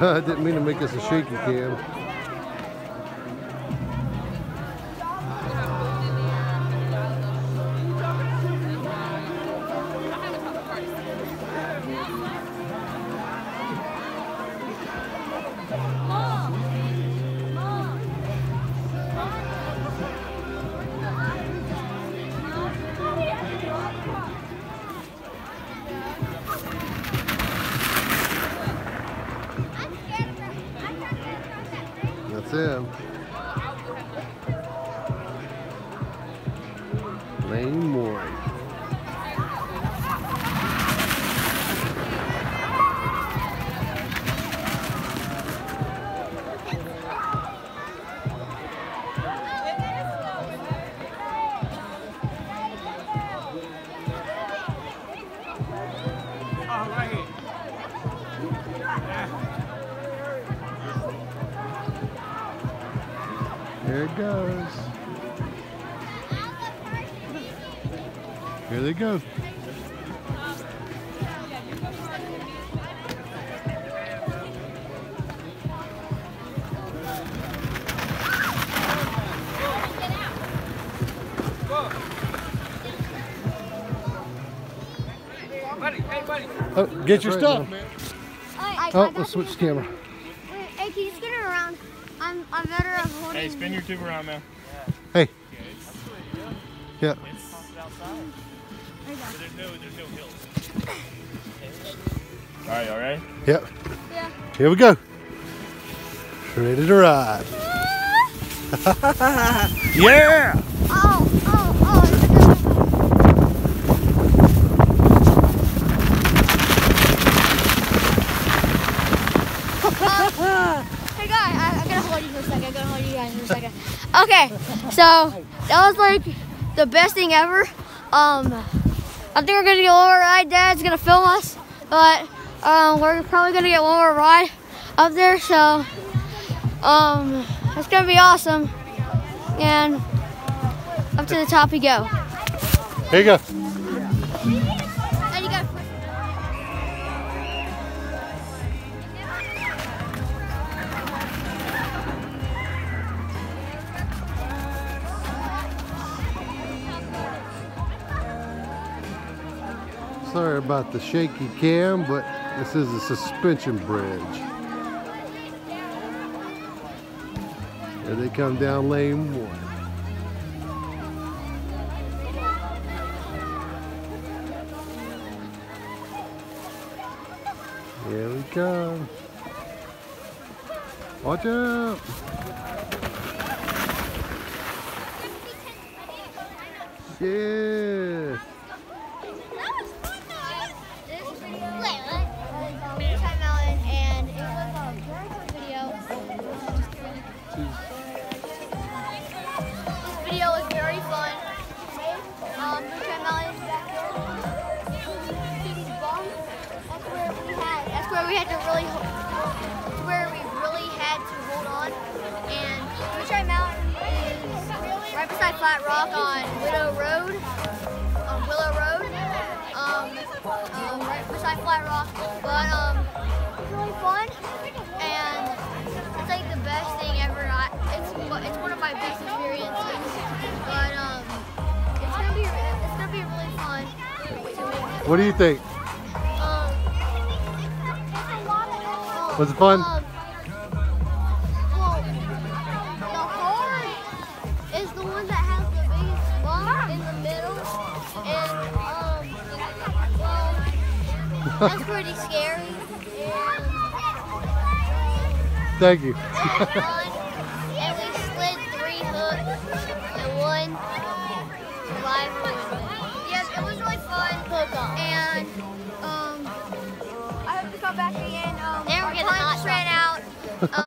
I didn't mean to make this a shaky cam. That's him. Lane Mori. Oh, right Here it goes. Here they go. Buddy, hey, buddy. Oh, get your right, stuff. man. I, Oh, let's switch camera. Hey, can you spin it around? I'm, I'm better at holding. Hey, spin your tube around, man. Hey. Yeah. There's no, there's no hills. All right, all right. Yep. Yeah. Here we go. Ready to ride. yeah. Oh, oh, oh. Uh, Hey guys, I, I gotta hold you for a second. I gotta hold you guys for a second. Okay, so that was like the best thing ever. Um, I think we're gonna get one more ride. Dad's gonna film us, but um, we're probably gonna get one more ride up there. So um, it's gonna be awesome. And up to the top we go. Here you go. Sorry about the shaky cam, but this is a suspension bridge. Here they come down lane one. Here we come. Watch out! Yeah! Um, Moonshine Mountain. That's where we had. To really. ho- Where we really had to hold on. And Moonshine Mountain is right beside Flat Rock on Widow Road. On Willow Road. Um, um, right beside Flat Rock. But um, it's really fun, and it's like the best thing ever. I, it's it's one of my best experiences. What do you think? Um, Was it fun? Um, well, the horn is the one that has the biggest bump in the middle, and um, well, that's pretty scary. And Thank you. and we slid three hooks and one live And um, I hope to come back again. Um, Then we're our getting time hot just ran out.